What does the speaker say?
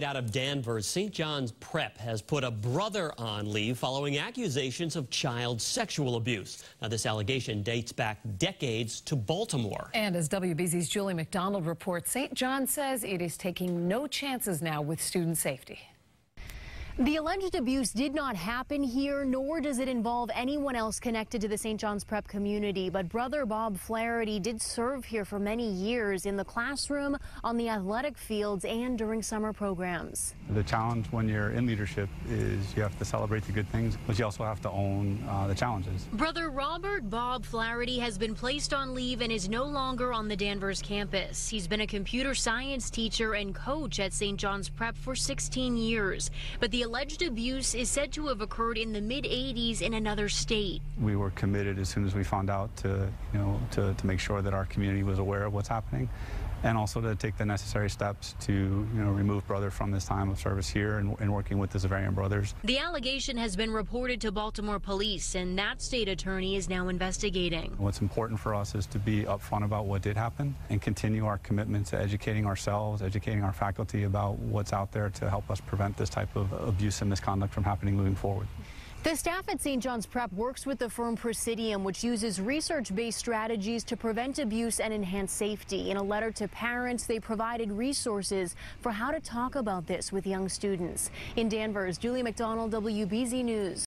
Out of Danvers, St. John's Prep has put a brother on leave following accusations of child sexual abuse. Now, this allegation dates back decades to Baltimore. And as WBZ's Juli McDonald reports, St. John says it is taking no chances now with student safety. The alleged abuse did not happen here, nor does it involve anyone else connected to the St. John's Prep community. But brother Bob Flaherty did serve here for many years in the classroom, on the athletic fields, and during summer programs. The challenge when you're in leadership is you have to celebrate the good things, but you also have to own uh, the challenges. Brother Robert Bob Flaherty has been placed on leave and is no longer on the Danvers campus. He's been a computer science teacher and coach at St. John's Prep for 16 years. But the alleged abuse is said to have occurred in the mid 80s in another state. We were committed as soon as we found out to, you know, to, to make sure that our community was aware of what's happening and also to take the necessary steps to you know remove brother from this time of service here and, and, working with the Xaverian brothers. The allegation has been reported to Baltimore police and that state attorney is now investigating. What's important for us is to be upfront about what did happen and continue our commitment to educating ourselves, educating our faculty about what's out there to help us prevent this type of abuse and misconduct from happening moving forward. The staff at St. John's Prep works with the firm Presidium, which uses research-based strategies to prevent abuse and enhance safety. In a letter to parents, they provided resources for how to talk about this with young students. In Danvers, Juli McDonald, WBZ News.